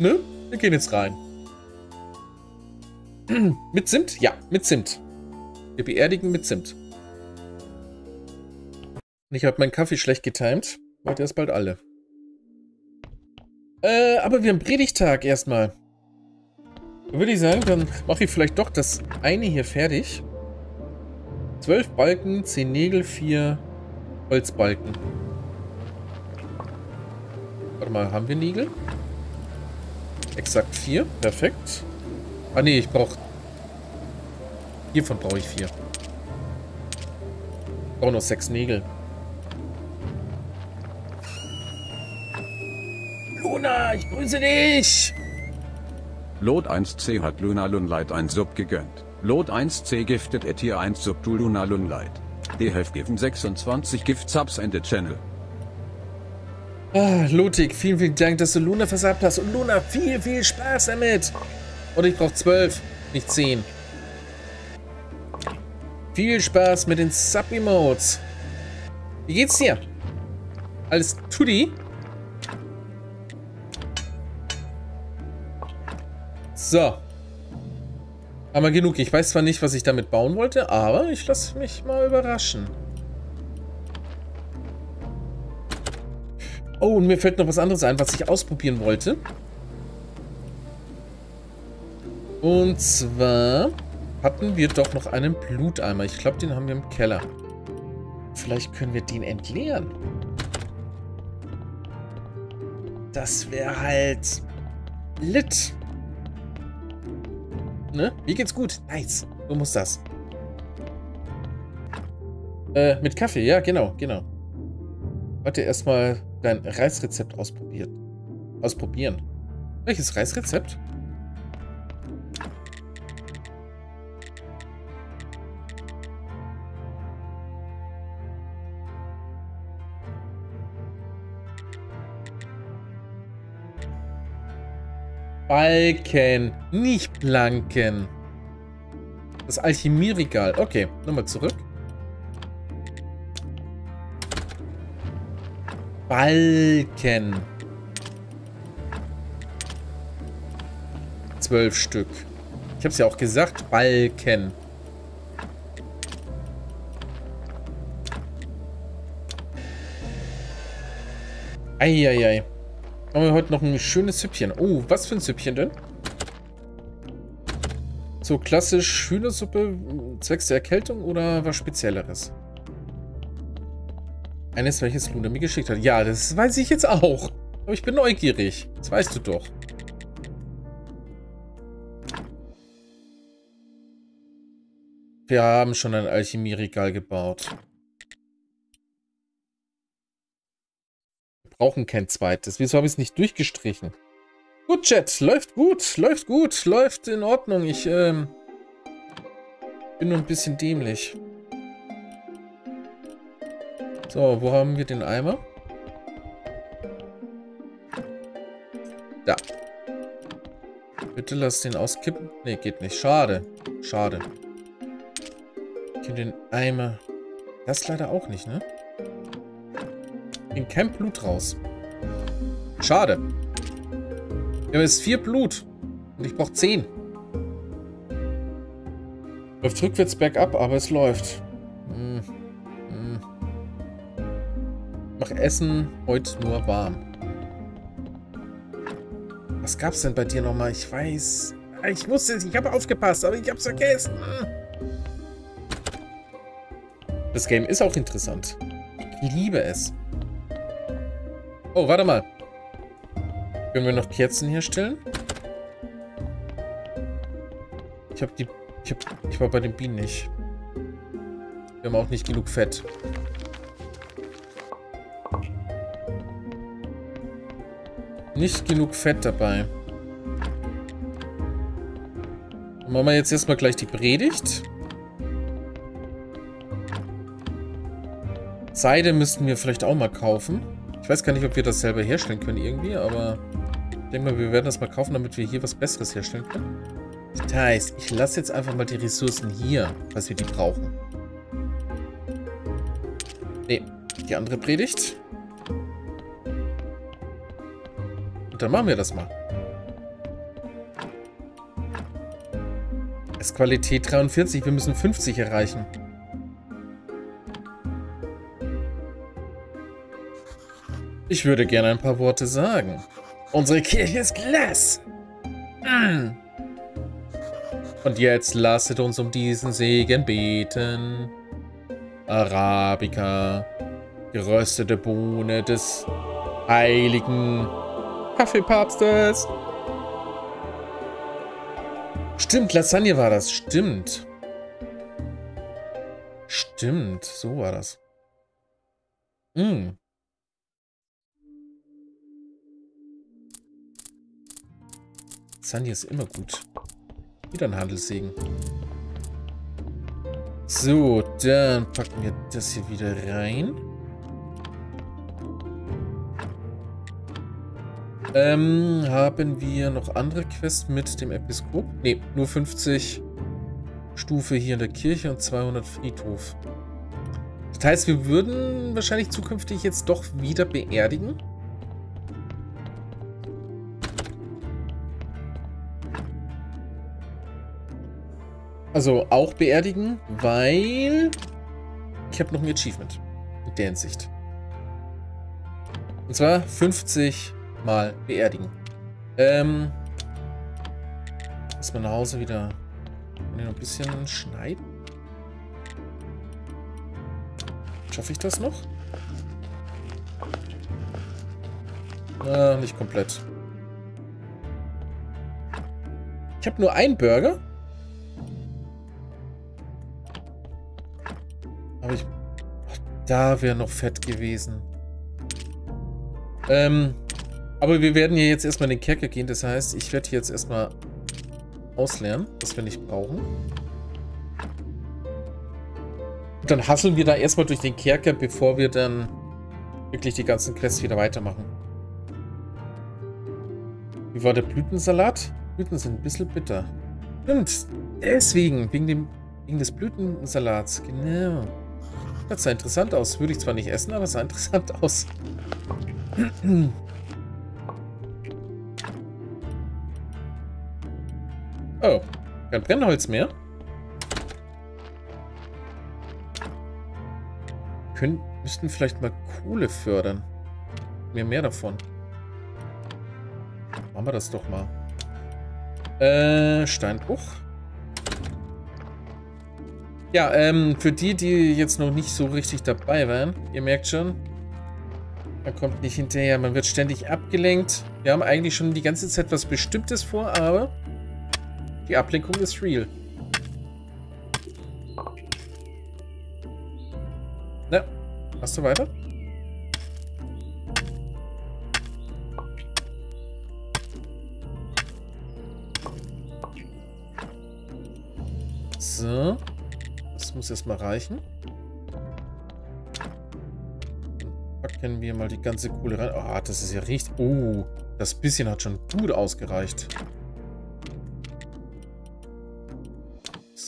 Ne? Wir gehen jetzt rein. mit Zimt? Ja, mit Zimt. Wir beerdigen mit Zimt. Ich habe meinen Kaffee schlecht getimt, weil der ist bald alle. Äh, aber wir haben Predigtag erstmal. Würde ich sagen, dann mache ich vielleicht doch das eine hier fertig. Zwölf Balken, zehn Nägel, vier Holzbalken. Warte mal, haben wir Nägel? Exakt vier, perfekt. Ah nee, ich brauche... Hiervon brauche ich vier. Ich brauche noch sechs Nägel. Luna, ich grüße dich! Lot 1C hat Luna Lunlight ein Sub gegönnt. Lot 1C giftet et hier 1 Sub to Luna Lunlight. Die have given 26 Gift Subs in the channel. Ah, Ludwig, vielen, vielen Dank, dass du Luna versappt hast. Und Luna, viel, viel Spaß damit. Und ich brauche 12, nicht 10. Viel Spaß mit den Sub-Emotes. Wie geht's dir? Alles Tutti? So. Haben wir genug. Ich weiß zwar nicht, was ich damit bauen wollte, aber ich lasse mich mal überraschen. Oh, und mir fällt noch was anderes ein, was ich ausprobieren wollte. Und zwar hatten wir doch noch einen Bluteimer. Ich glaube, den haben wir im Keller. Vielleicht können wir den entleeren. Das wäre halt lit. Ne? Mir geht's gut. Nice. So muss das. Äh, mit Kaffee. Ja, genau, genau. Warte erstmal dein Reisrezept ausprobiert. Ausprobieren. Welches Reisrezept? Balken, nicht Planken. Das Alchemieregal. Okay, nochmal zurück. Balken. Zwölf Stück. Ich habe es ja auch gesagt, Balken. Eieiei. Machen wir heute noch ein schönes Süppchen. Oh, was für ein Süppchen denn? So klassisch Hühnersuppe zwecks der Erkältung oder was Spezielleres? Eines, welches Luna mir geschickt hat. Ja, das weiß ich jetzt auch. Aber ich bin neugierig. Das weißt du doch. Wir haben schon ein Alchemieregal gebaut. brauchen kein zweites. Wieso habe ich es nicht durchgestrichen? Gut, Chat. Läuft gut. Läuft gut. Läuft in Ordnung. Ich ähm, bin nur ein bisschen dämlich. So, wo haben wir den Eimer? Da. Bitte lass den auskippen. Ne, geht nicht. Schade. Schade. Ich den Eimer. Das leider auch nicht, ne? Ging kein Blut raus. Schade. Wir haben jetzt vier Blut. Und ich brauche zehn. Läuft rückwärts bergab, aber es läuft. Hm. Mach Essen heute nur warm. Was gab's denn bei dir nochmal? Ich weiß. Ich wusste es, ich habe aufgepasst, aber ich hab's vergessen. Das Game ist auch interessant. Ich liebe es. Oh, warte mal. Können wir noch Kerzen herstellen? Ich habe die... Ich, hab, ich war bei den Bienen nicht. Wir haben auch nicht genug Fett. Nicht genug Fett dabei. Dann machen wir jetzt erstmal gleich die Predigt. Seide müssten wir vielleicht auch mal kaufen. Ich weiß gar nicht, ob wir das selber herstellen können irgendwie, aber ich denke mal, wir werden das mal kaufen, damit wir hier was Besseres herstellen können. Das heißt, ich lasse jetzt einfach mal die Ressourcen hier, was wir die brauchen. Ne, die andere Predigt. dann machen wir das mal. Es Qualität 43, wir müssen 50 erreichen. Ich würde gerne ein paar Worte sagen. Unsere Kirche ist Glas. Mm. Und jetzt lasset uns um diesen Segen beten. Arabica, geröstete Bohne des heiligen Kaffeepapstes. Stimmt, Lasagne war das. Stimmt. Stimmt, so war das. Mm. Lasagne ist immer gut. Wieder ein Handelssegen. So, dann packen wir das hier wieder rein. Ähm, haben wir noch andere Quests mit dem Episkop? Ne, nur 50 Stufe hier in der Kirche und 200 Friedhof. Das heißt, wir würden wahrscheinlich zukünftig jetzt doch wieder beerdigen. Also auch beerdigen, weil ich habe noch ein Achievement in der Hinsicht. Und zwar 50 mal beerdigen. Ähm. Erstmal nach Hause wieder noch ein bisschen schneiden. Schaffe ich das noch? Na, nicht komplett. Ich habe nur einen Burger. Aber ich... Da wäre noch fett gewesen. Ähm, aber wir werden hier jetzt erstmal in den Kerker gehen. Das heißt, ich werde hier jetzt erstmal ausleeren, was wir nicht brauchen. Und dann hasseln wir da erstmal durch den Kerker, bevor wir dann wirklich die ganzen Quests wieder weitermachen. Wie war der Blütensalat? Blüten sind ein bisschen bitter. Stimmt. Deswegen, wegen, dem, wegen des Blütensalats. Genau. Das sah interessant aus. Würde ich zwar nicht essen, aber es sah interessant aus. Oh, kein Brennholz mehr. Können, müssten vielleicht mal Kohle fördern. Mehr mehr davon. Machen wir das doch mal. Äh, Steinbruch. Ja, ähm, für die, die jetzt noch nicht so richtig dabei waren, ihr merkt schon, man kommt nicht hinterher, man wird ständig abgelenkt. Wir haben eigentlich schon die ganze Zeit was Bestimmtes vor, aber die Ablenkung ist real. Na, machst du weiter? So. Das muss erstmal reichen. packen wir mal die ganze Kohle rein. Oh, das ist ja richtig... Oh, das bisschen hat schon gut ausgereicht.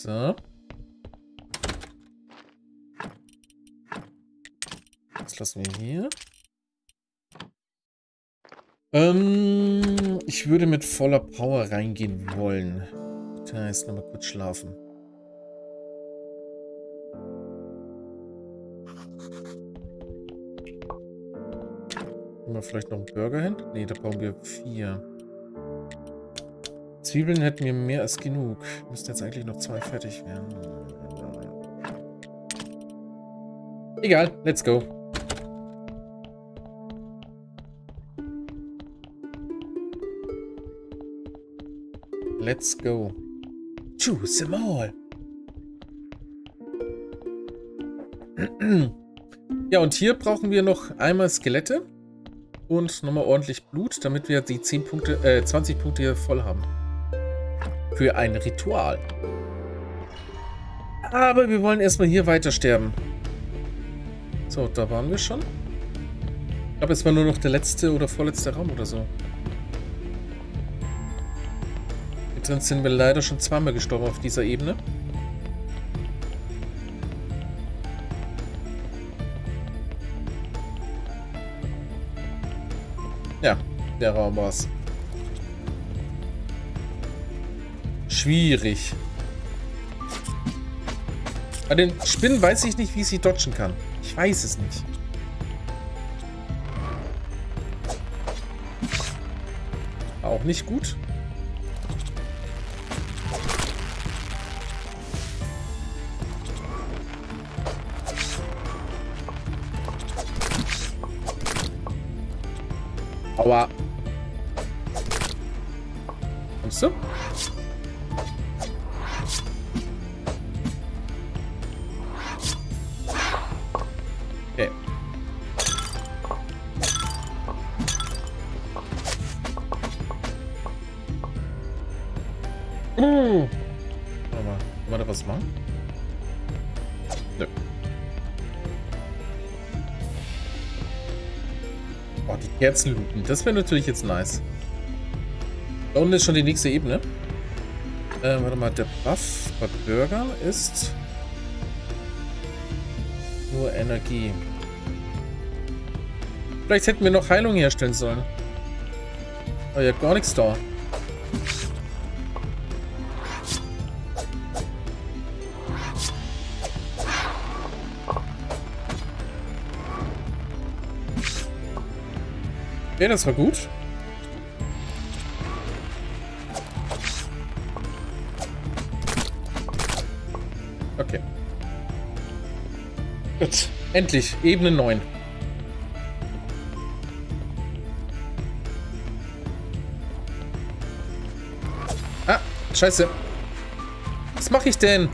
So. Das lassen wir hier. Ähm, ich würde mit voller Power reingehen wollen. Das heißt, nochmal kurz schlafen. Haben wir vielleicht noch einen Burger hin? Ne, da brauchen wir vier. Zwiebeln hätten wir mehr als genug. Müssten jetzt eigentlich noch zwei fertig werden. Egal, let's go. Let's go. Choose them all. Ja, und hier brauchen wir noch einmal Skelette und nochmal ordentlich Blut, damit wir die 10 Punkte, äh, 20 Punkte hier voll haben für ein Ritual. Aber wir wollen erstmal hier weiter sterben. So, da waren wir schon. Ich glaube, es war nur noch der letzte oder vorletzte Raum oder so. Hier drin sind wir leider schon zweimal gestorben auf dieser Ebene. Ja, der Raum war's. Schwierig. Bei den Spinnen weiß ich nicht, wie ich sie dodgen kann. Ich weiß es nicht. Auch nicht gut. Die Kerzen looten. Das wäre natürlich jetzt nice. Da unten ist schon die nächste Ebene. Äh, warte mal, der Buff bei Burger ist nur Energie. Vielleicht hätten wir noch Heilung herstellen sollen. Aber ja, gar nichts da. Okay, das war gut. Okay. Gut. Endlich. Ebene 9. Ah, scheiße. Was mache ich denn?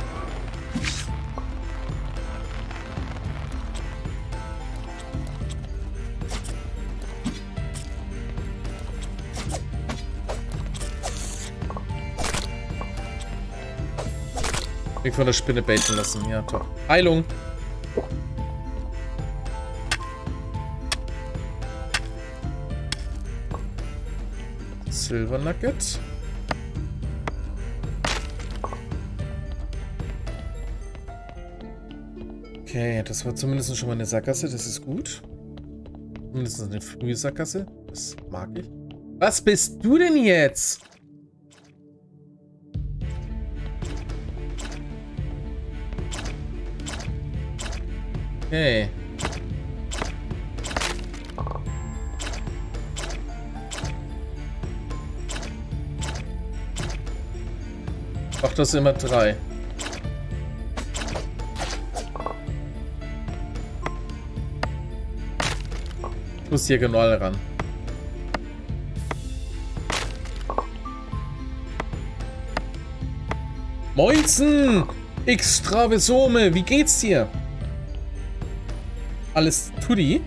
Von der Spinne baiten lassen. Ja, toll. Heilung. Silver Nugget. Okay, das war zumindest schon mal eine Sackgasse. Das ist gut. Zumindest eine frühe Sackgasse. Das mag ich. Was bist du denn jetzt? Okay. Ach, das immer drei. Ich muss hier genau ran. Moinsen! Extravisome, wie geht's dir? Alles Tutti?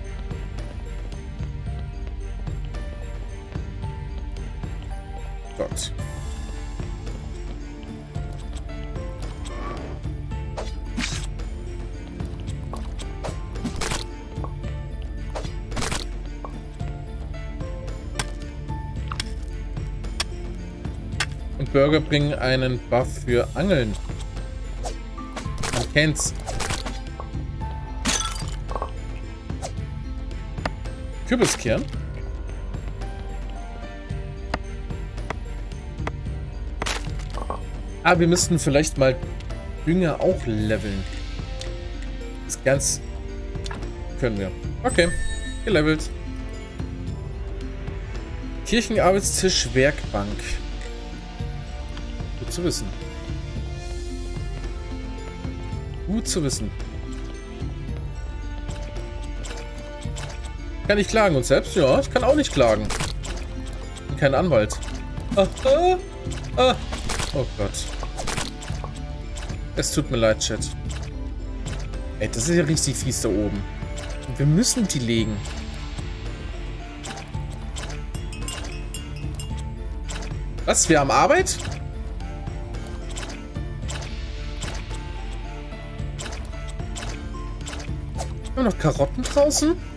Gott. Und Burger bringen einen Buff für Angeln. Man kennt's. Kürbiskern. Ah, wir müssten vielleicht mal Dünger auch leveln. Das ganz können wir. Okay, gelevelt. Kirchenarbeitstisch, Werkbank. Gut zu wissen. Gut zu wissen. Kann ich klagen und selbst? Ja, ich kann auch nicht klagen. Bin kein Anwalt. Ah, ah, ah. Oh Gott. Es tut mir leid, Chat. Ey, das ist ja richtig fies da oben. Wir müssen die legen. Was? Wir haben Arbeit? Noch Karotten draußen?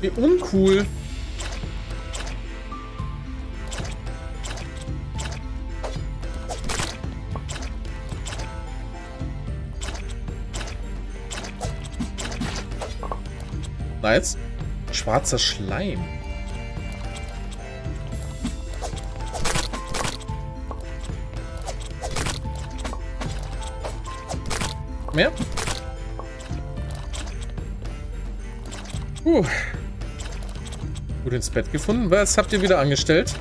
Wie uncool. Nice. Schwarzer Schleim. mehr. Puh. Gut ins Bett gefunden. Was habt ihr wieder angestellt?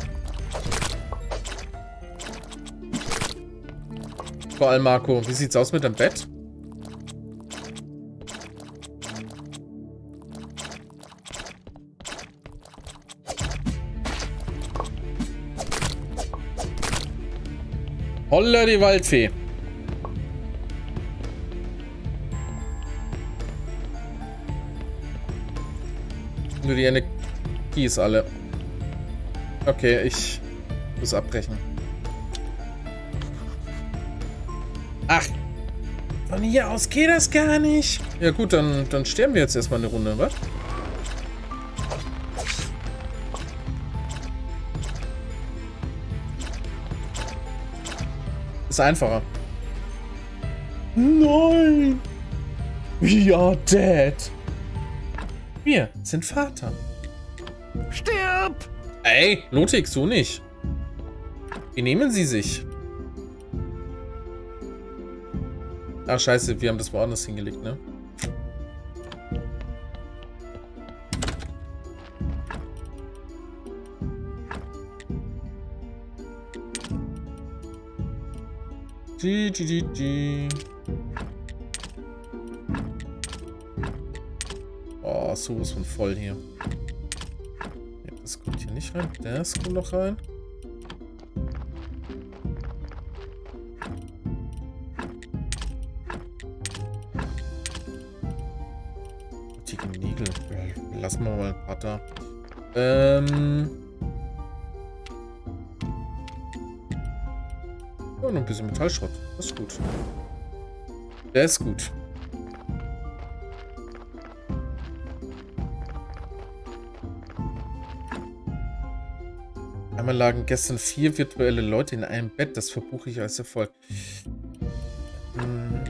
Vor allem Marco, wie sieht's aus mit dem Bett? Holla die Waldfee. Nur die Energies alle. Okay, ich muss abbrechen. Ach, von hier aus geht das gar nicht. Ja gut, dann, dann sterben wir jetzt erstmal eine Runde, was? Ist einfacher. Nein! We are dead. Wir sind Vater. Stirb! Ey, Lotik, so nicht. Wie nehmen Sie sich? Ach, scheiße, wir haben das woanders hingelegt, ne? G, G, G, G. Oh, sowas von voll hier. Nicht rein. Das kommt noch rein. Antike Nägel. Lassen wir mal ein paar da. Ähm... Oh, noch ein bisschen Metallschrott. Das ist gut. Der ist gut. Einmal lagen gestern vier virtuelle Leute in einem Bett. Das verbuche ich als Erfolg. Hm,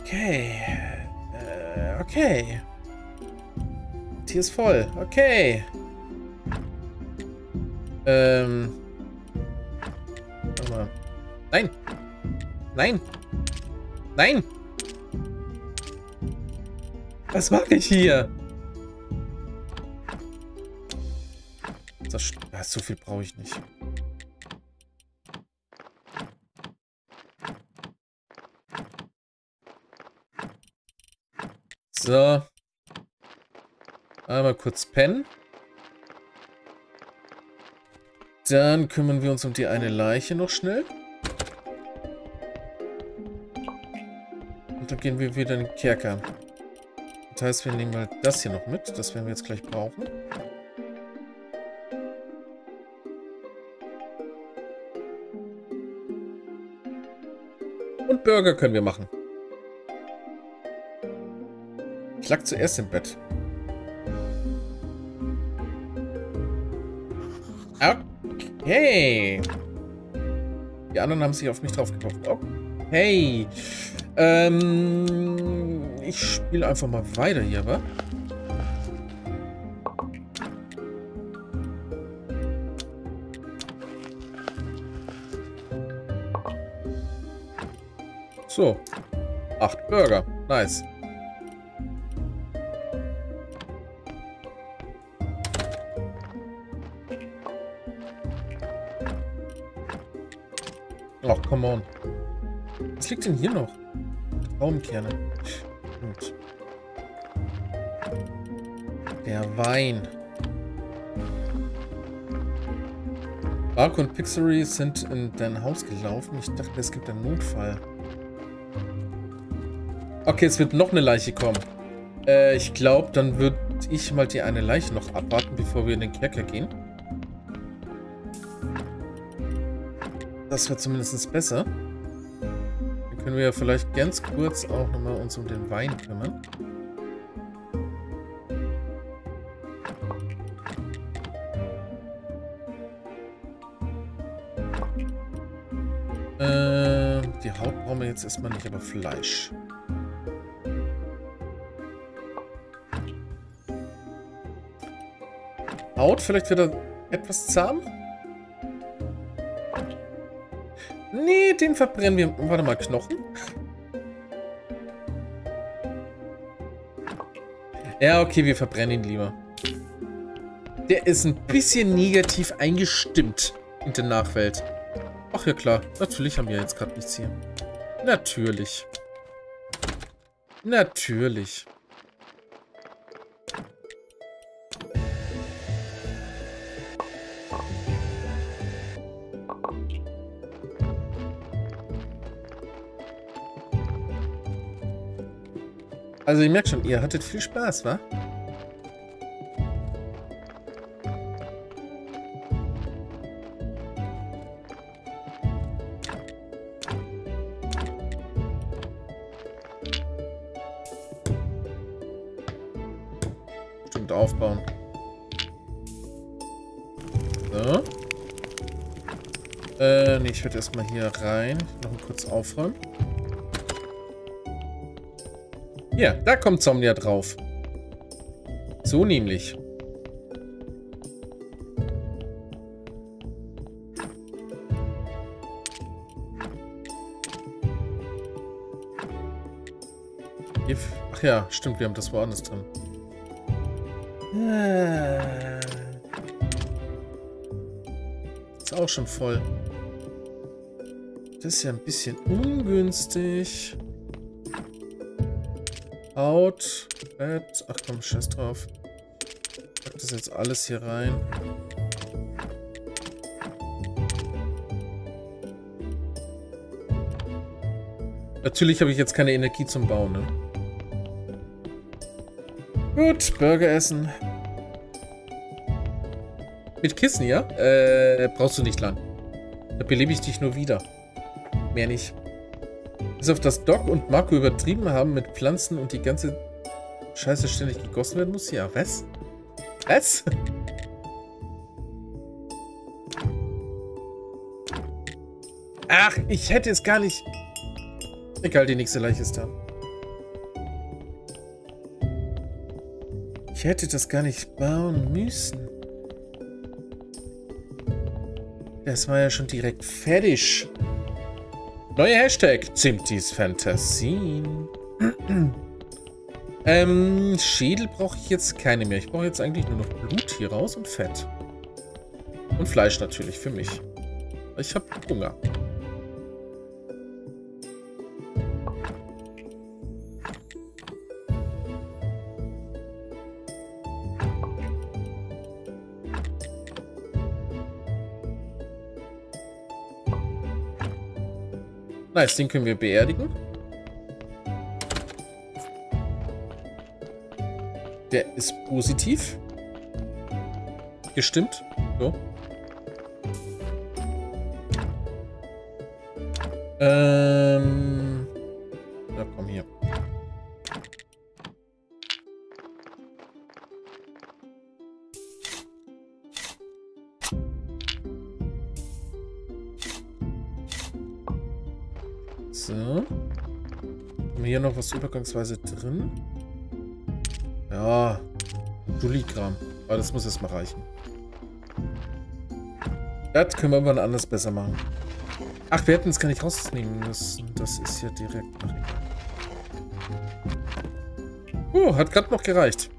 okay. Äh, okay. Hier ist voll. Okay. Ähm. Nein! Nein! Nein! Was mache ich hier? So viel brauche ich nicht. So. Einmal kurz pennen. Dann kümmern wir uns um die eine Leiche noch schnell. Und dann gehen wir wieder in den Kerker. Das heißt, wir nehmen mal das hier noch mit. Das werden wir jetzt gleich brauchen. Und Burger können wir machen. Ich lag zuerst im Bett. Okay. Die anderen haben sich auf mich draufgebracht. Okay. Ähm, ich spiele einfach mal weiter hier, wa? So. Acht Burger. Nice. Ach, come on. Was liegt denn hier noch? Baumkerne. Gut. Der Wein. Bark und Pixery sind in dein Haus gelaufen. Ich dachte, es gibt einen Notfall. Okay, es wird noch eine Leiche kommen. Äh, ich glaube, dann würde ich mal die eine Leiche noch abwarten, bevor wir in den Kerker gehen. Das wäre zumindest besser. Dann können wir ja vielleicht ganz kurz auch nochmal uns um den Wein kümmern. Äh, die Haut brauchen wir jetzt erstmal nicht, aber Fleisch. Haut vielleicht wieder etwas zahm? Nee, den verbrennen wir. Warte mal, Knochen. Ja, okay, wir verbrennen ihn lieber. Der ist ein bisschen negativ eingestimmt in der Nachwelt. Ach ja, klar. Natürlich haben wir jetzt gerade nichts hier. Natürlich. Natürlich. Also ich merke schon, ihr hattet viel Spaß, wa? Stimmt, aufbauen. So. Äh, nee, ich werde erstmal hier rein. Noch kurz aufräumen. Hier, da kommt Somnia drauf. So nämlich. Ach ja, stimmt, wir haben das woanders drin. Ist auch schon voll. Das ist ja ein bisschen ungünstig. Out. Bett. Ach komm, scheiß drauf. Pack das jetzt alles hier rein. Natürlich habe ich jetzt keine Energie zum Bauen, ne? Gut, Burger essen. Mit Kissen, ja? Äh, brauchst du nicht lang. Da belebe ich dich nur wieder. Mehr nicht. Bis auf das Doc und Marco übertrieben haben mit Pflanzen und die ganze Scheiße ständig gegossen werden muss. Ja, was? Was? Ach, ich hätte es gar nicht... Egal, die nächste Leiche ist da. Ich hätte das gar nicht bauen müssen. Das war ja schon direkt fertig. Neuer Hashtag. Zimtis Fantasien. ähm, Schädel brauche ich jetzt keine mehr. Ich brauche jetzt eigentlich nur noch Blut hier raus und Fett. Und Fleisch natürlich für mich. Ich habe Hunger. Nice, den können wir beerdigen. Der ist positiv. Gestimmt. So. Ähm. Übergangsweise drin? Ja. Juligramm. Aber das muss erstmal reichen. Das können wir wann anders besser machen. Ach, wir hätten es gar nicht rausnehmen müssen. Das ist ja direkt... Oh, hat gerade noch gereicht.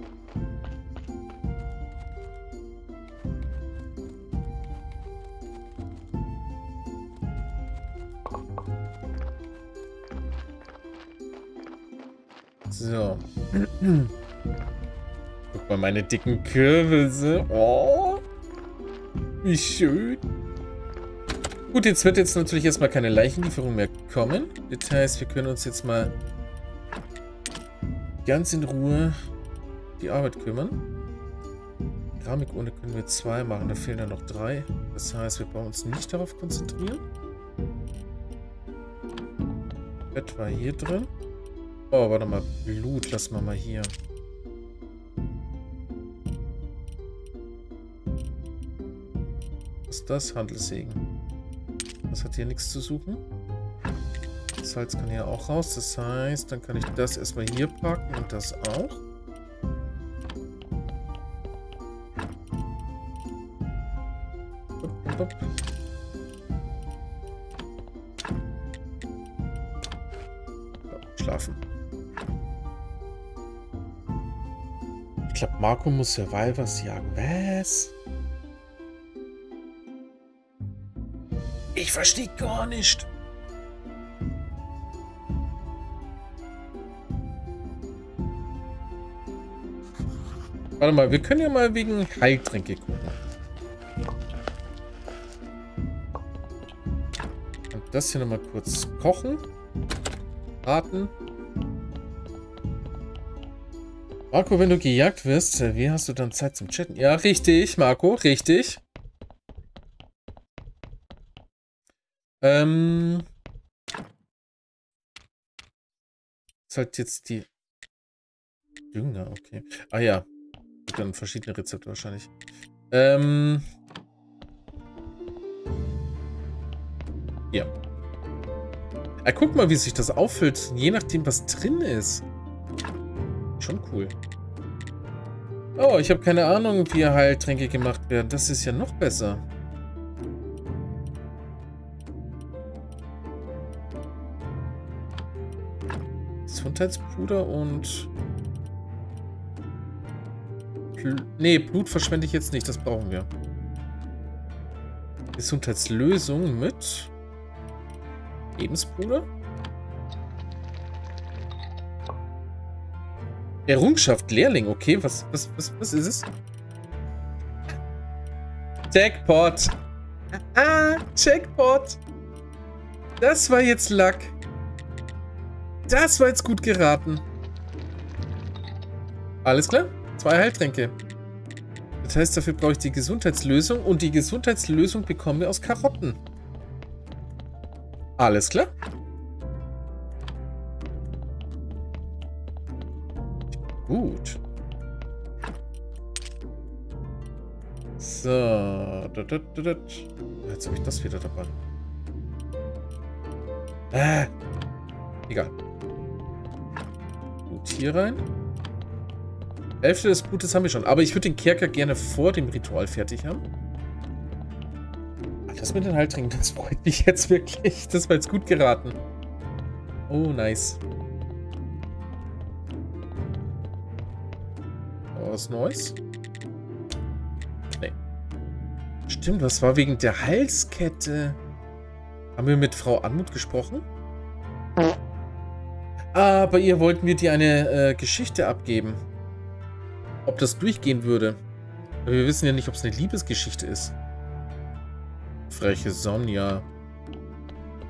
So. Guck mal, meine dicken Kürbisse. Oh. Wie schön. Gut, jetzt wird jetzt natürlich erstmal keine Leichenlieferung mehr kommen. Das heißt, wir können uns jetzt mal ganz in Ruhe die Arbeit kümmern. Keramikurne können wir zwei machen, da fehlen dann noch drei. Das heißt, wir brauchen uns nicht darauf konzentrieren. Bett war hier drin. Oh, warte mal. Blut lassen wir mal hier. Was ist das? Handelssägen. Das hat hier nichts zu suchen. Salz kann hier auch raus. Das heißt, dann kann ich das erstmal hier packen und das auch. Marco muss Survivors jagen. Was? Ich verstehe gar nicht. Warte mal, wir können ja mal wegen Heiltränke gucken. Und das hier nochmal kurz kochen. Braten. Marco, wenn du gejagt wirst, wie hast du dann Zeit zum Chatten? Ja, richtig, Marco, richtig. Ähm. Ist halt jetzt die Dünger, okay. Ah ja. Dann verschiedene Rezepte wahrscheinlich. Ähm. Ja. Ah, guck mal, wie sich das auffüllt, je nachdem, was drin ist. Schon cool. Oh, ich habe keine Ahnung, wie Heiltränke gemacht werden. Das ist ja noch besser. Gesundheitspuder und... Nee, Blut verschwende ich jetzt nicht. Das brauchen wir. Gesundheitslösung mit... Lebenspuder? Errungenschaft Lehrling, okay, was, was, was, was ist es? Jackpot. Ah, Jackpot. Das war jetzt Luck. Das war jetzt gut geraten. Alles klar? Zwei Heiltränke. Das heißt, dafür brauche ich die Gesundheitslösung und die Gesundheitslösung bekommen wir aus Karotten. Alles klar? So. Jetzt habe ich das wieder dabei. Äh. Egal. Gut, hier rein. Hälfte des Blutes haben wir schon. Aber ich würde den Kerker gerne vor dem Ritual fertig haben. Ah, das mit den Haltringen, das freut mich jetzt wirklich. Das war jetzt gut geraten. Oh, nice. was Neues? Nee. Stimmt, was war wegen der Halskette? Haben wir mit Frau Anmut gesprochen? Bei ihr wollten wir dir eine äh, Geschichte abgeben. Ob das durchgehen würde. Aber wir wissen ja nicht, ob es eine Liebesgeschichte ist. Freche Sonja.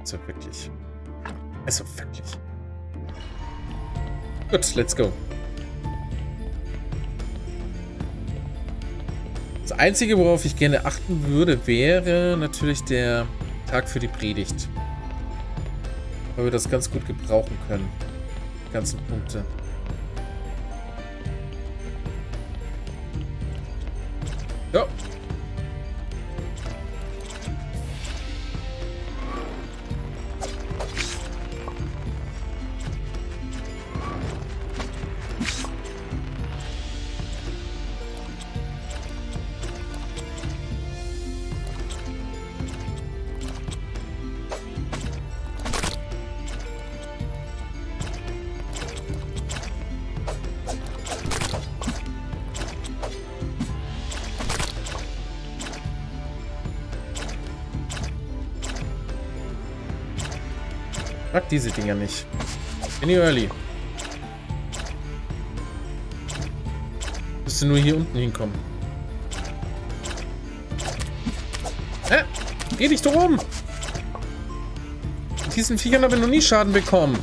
Also wirklich. Also wirklich. Gut, let's go. Das Einzige, worauf ich gerne achten würde, wäre natürlich der Tag für die Predigt. Weil wir das ganz gut gebrauchen können. Die ganzen Punkte. Ja, diese Dinger nicht. Any early. Müsste nur hier unten hinkommen. Hä? Geh dich drum! Mit diesen Viechern habe ich noch nie Schaden bekommen.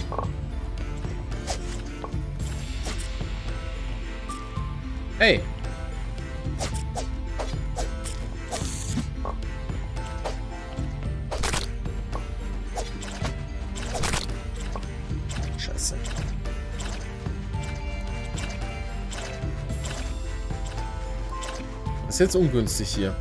Jetzt ungünstig hier.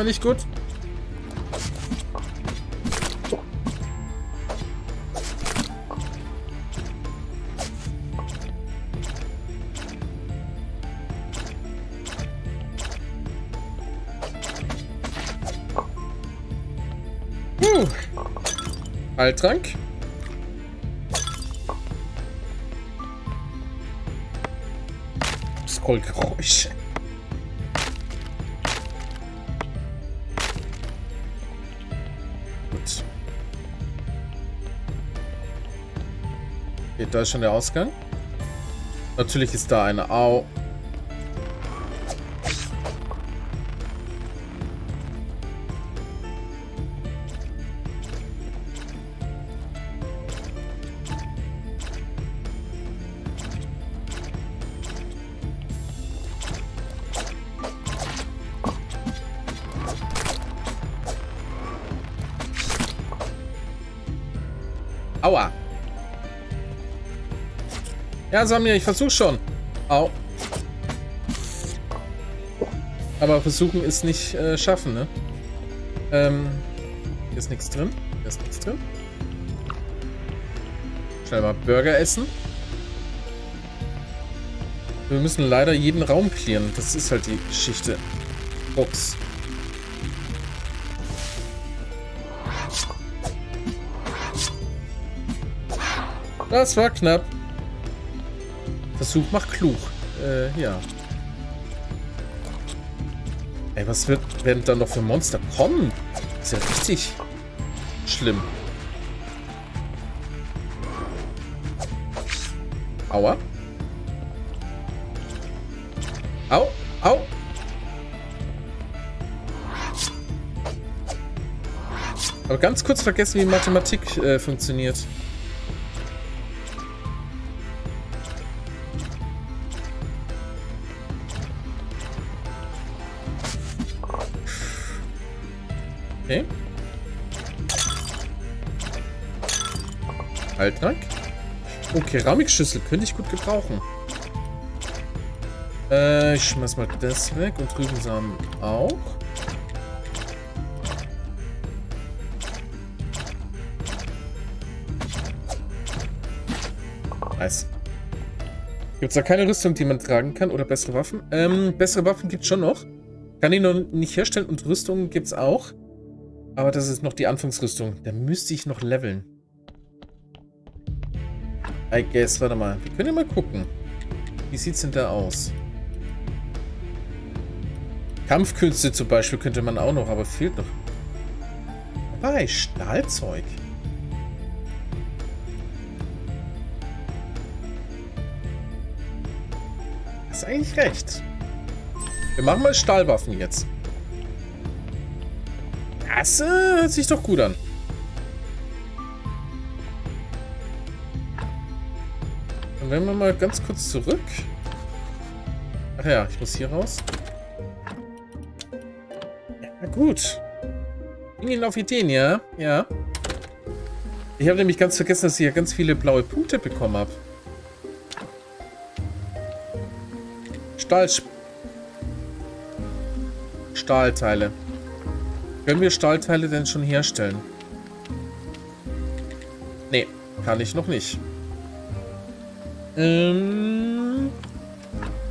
War nicht gut. Huh. Heiltrank. Scrollgeräusche. Da ist schon der Ausgang. Natürlich ist da eine Au. Aua. Ja, Samir, ich versuch schon. Au. Aber versuchen ist nicht äh, schaffen, ne? Ähm, hier ist nichts drin. Hier ist nichts drin. Schnell mal Burger essen. Wir müssen leider jeden Raum clearen. Das ist halt die Geschichte. Box. Das war knapp. Versuch macht klug. Äh, ja. Ey, was wird, werden da noch für Monster kommen? ist ja richtig schlimm. Aua. Au, au. Aber ganz kurz vergessen, wie Mathematik äh, funktioniert. Haltnack. Oh, Keramikschüssel könnte ich gut gebrauchen. Äh, ich schmeiß mal das weg und Rübensamen auch. Nice. Gibt es da keine Rüstung, die man tragen kann oder bessere Waffen? Ähm, bessere Waffen gibt es schon noch. Kann ich noch nicht herstellen und Rüstungen es auch. Aber das ist noch die Anfangsrüstung. Da müsste ich noch leveln. I guess, warte mal. Wir können ja mal gucken. Wie sieht's denn da aus? Kampfkünste zum Beispiel könnte man auch noch, aber fehlt noch. Wobei, Stahlzeug. Hast eigentlich recht. Wir machen mal Stahlwaffen jetzt. Das äh, hört sich doch gut an. Werden wir mal ganz kurz zurück. Ach ja, ich muss hier raus. Na gut. Ihnen auf Ideen, ja? Ja. Ich habe nämlich ganz vergessen, dass ich ja ganz viele blaue Punkte bekommen habe. Stahl... Stahlteile. Können wir Stahlteile denn schon herstellen? Nee, kann ich noch nicht. Ähm,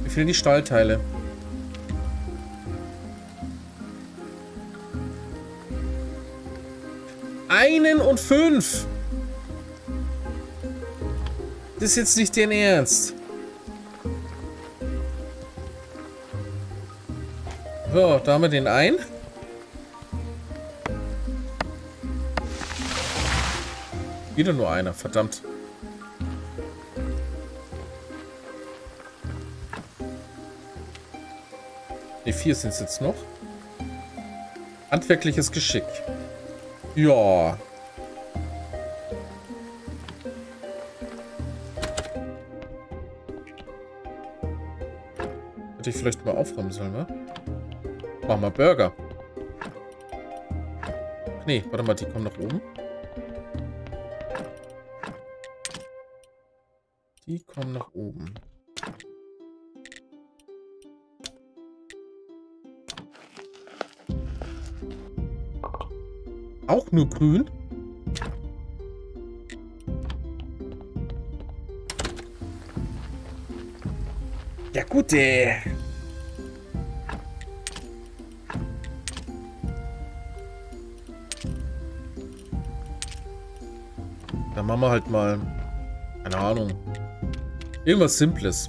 mir fehlen die Stahlteile. Einen und fünf. Das ist jetzt nicht dein Ernst. So, da haben wir den ein. Wieder nur einer, verdammt. Vier sind es jetzt noch. Handwerkliches Geschick. Ja. Hätte ich vielleicht mal aufräumen sollen, ne? Machen wir Burger. Nee, warte mal, die kommen nach oben. Die kommen nach oben. Auch nur grün? Ja gut, ey. Dann machen wir halt mal, keine Ahnung, irgendwas Simples.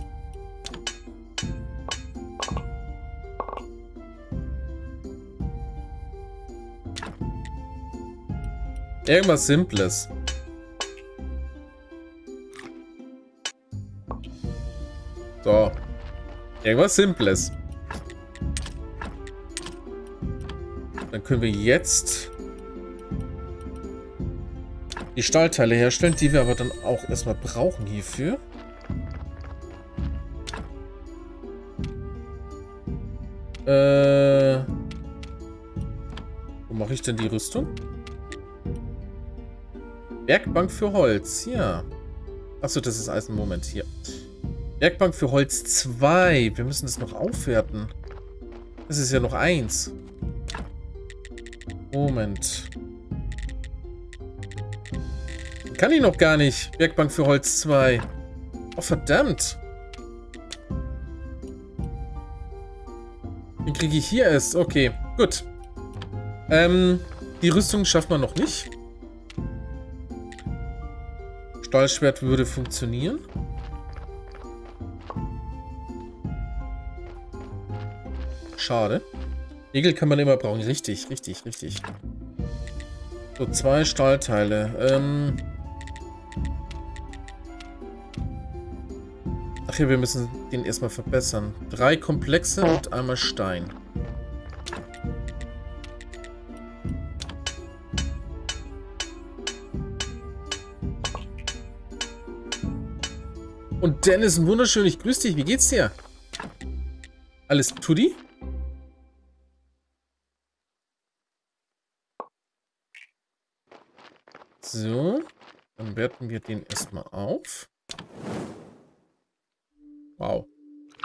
Irgendwas Simples. So. Irgendwas Simples. Dann können wir jetzt die Stahlteile herstellen, die wir aber dann auch erstmal brauchen hierfür. Äh, wo mache ich denn die Rüstung? Werkbank für Holz, ja. Achso, das ist Eisen. Moment, hier. Werkbank für Holz 2. Wir müssen das noch aufwerten. Das ist ja noch 1. Moment. Kann ich noch gar nicht. Werkbank für Holz 2. Oh, verdammt. Den kriege ich hier erst. Okay, gut. Ähm, die Rüstung schafft man noch nicht. Stahlschwert würde funktionieren. Schade. Nägel kann man immer brauchen. Richtig, richtig, richtig. So, zwei Stahlteile. Ähm Ach ja, wir müssen den erstmal verbessern. Drei Komplexe und einmal Stein. Dennis, wunderschön, ich grüße dich. Wie geht's dir? Alles Tutti? So, dann werten wir den erstmal auf. Wow.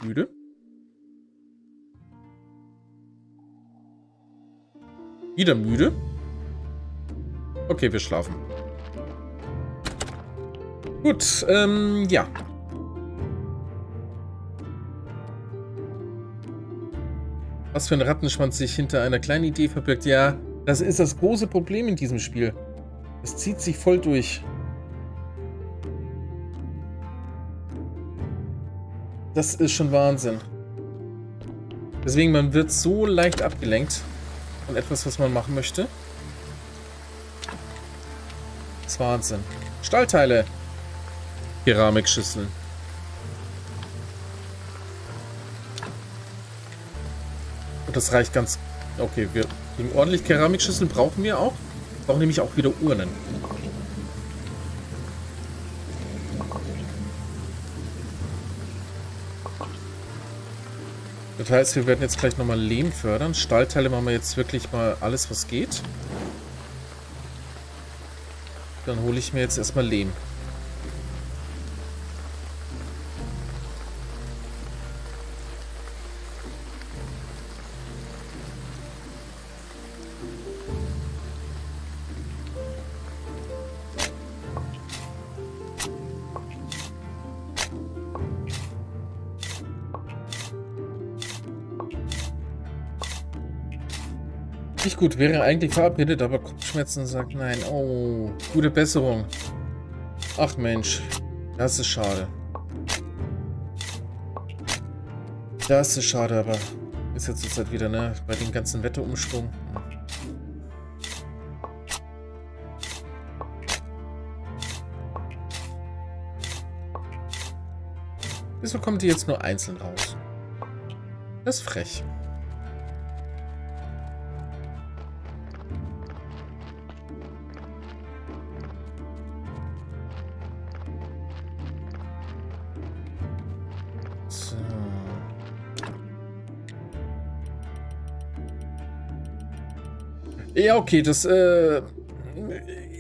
Müde? Wieder müde? Okay, wir schlafen. Gut, ähm, ja. Was für ein Rattenschwanz sich hinter einer kleinen Idee verbirgt. Ja, das ist das große Problem in diesem Spiel. Es zieht sich voll durch. Das ist schon Wahnsinn. Deswegen, man wird so leicht abgelenkt von etwas, was man machen möchte. Das ist Wahnsinn. Stahlteile. Keramikschüsseln. Das reicht ganz... Okay, wir kriegen ordentlich Keramikschüsseln brauchen wir auch brauche nämlich auch wieder Urnen. Das heißt, wir werden jetzt gleich nochmal Lehm fördern. Stahlteile machen wir jetzt wirklich mal alles, was geht. Dann hole ich mir jetzt erstmal Lehm. Gut, wäre eigentlich verabredet, aber Kopfschmerzen sagt nein. Oh, gute Besserung. Ach Mensch, das ist schade. Das ist schade, aber ist jetzt zurzeit wieder, ne? Bei dem ganzen Wetterumschwung. Wieso kommt die jetzt nur einzeln raus? Das ist frech. Ja, okay, das äh,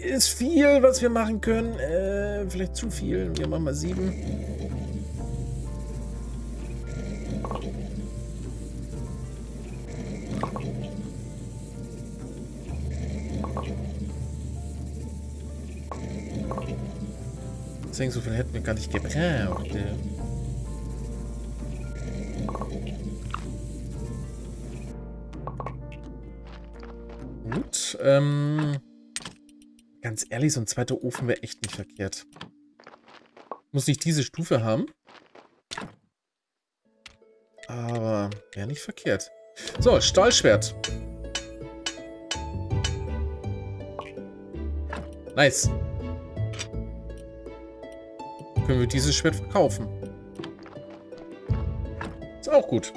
ist viel, was wir machen können. Äh, vielleicht zu viel. Wir machen mal sieben. Das Deswegen so viel hätten wir gar nicht gebraucht. Äh. Ähm... Ganz ehrlich, so ein zweiter Ofen wäre echt nicht verkehrt. Muss nicht diese Stufe haben. Aber wäre nicht verkehrt. So, Stahlschwert. Nice. Können wir dieses Schwert verkaufen. Ist auch gut.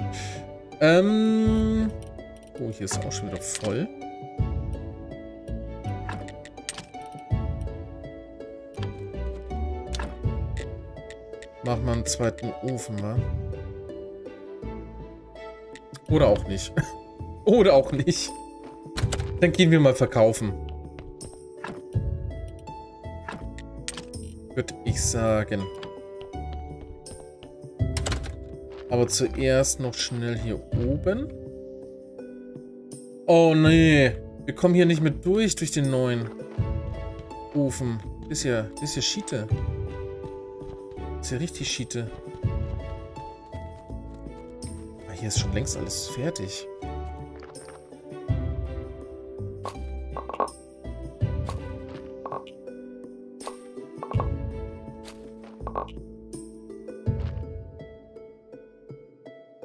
Ähm... Oh, hier ist auch schon wieder voll. Machen wir einen zweiten Ofen, wa? Oder auch nicht. Oder auch nicht. Dann gehen wir mal verkaufen. Würde ich sagen. Aber zuerst noch schnell hier oben. Oh nee. Wir kommen hier nicht mehr durch, durch den neuen Ofen. Ist ja, ist ja Schiete. Ist ja richtig Schiete. Ah, hier ist schon längst alles fertig.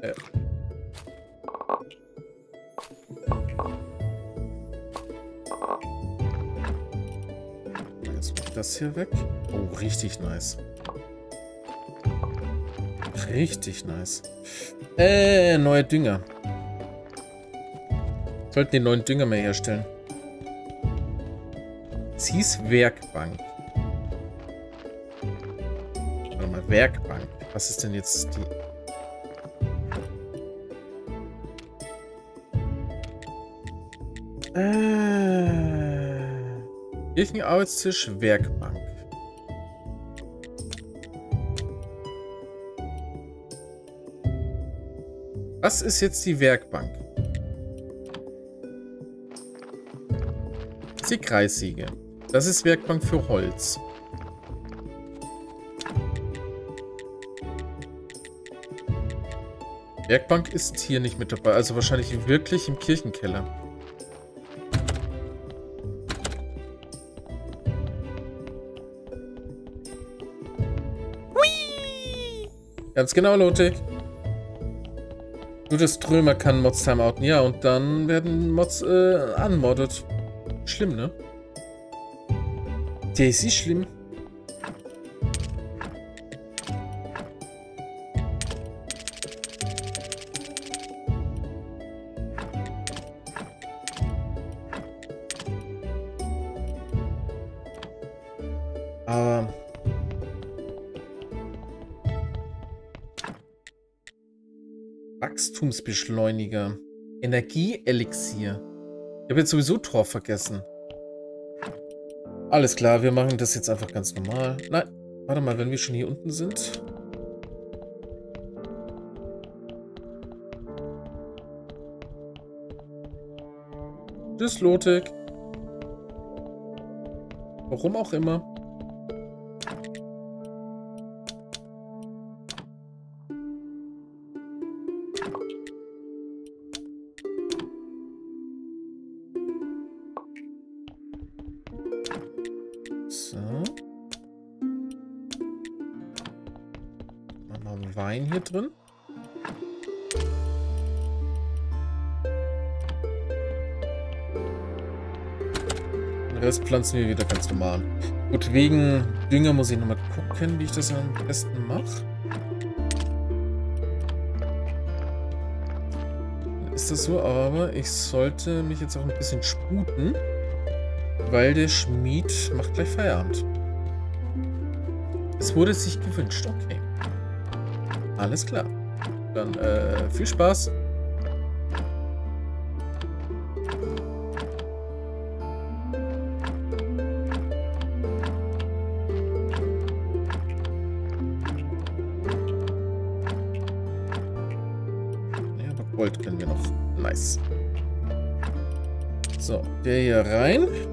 Äh. Hier weg. Oh, richtig nice. Richtig nice. Äh, neue Dünger. Sollten den neuen Dünger mehr herstellen. Zies Werkbank. Warte mal, Werkbank. Was ist denn jetzt die... Äh, Kirchenarbeitstisch, Werkbank. Was ist jetzt die Werkbank? Die Kreissäge. Das ist Werkbank für Holz. Werkbank ist hier nicht mit dabei, also wahrscheinlich wirklich im Kirchenkeller. Ganz genau, Lotik. Nur das Strömer kann Mods timeouten. Ja, und dann werden Mods äh, unmoddet. Schlimm, ne? Der ist nicht schlimm. Wachstumsbeschleuniger. Energieelixier. Ich habe jetzt sowieso Tor vergessen. Alles klar, wir machen das jetzt einfach ganz normal. Nein, warte mal, wenn wir schon hier unten sind. Tschüss, Lotik. Warum auch immer. Pflanzen wir wieder ganz normal. Gut, wegen Dünger muss ich nochmal gucken, wie ich das am besten mache. Ist das so, aber ich sollte mich jetzt auch ein bisschen sputen, weil der Schmied macht gleich Feierabend. Es wurde sich gewünscht, okay. Alles klar. Dann äh, viel Spaß. Der hier rein.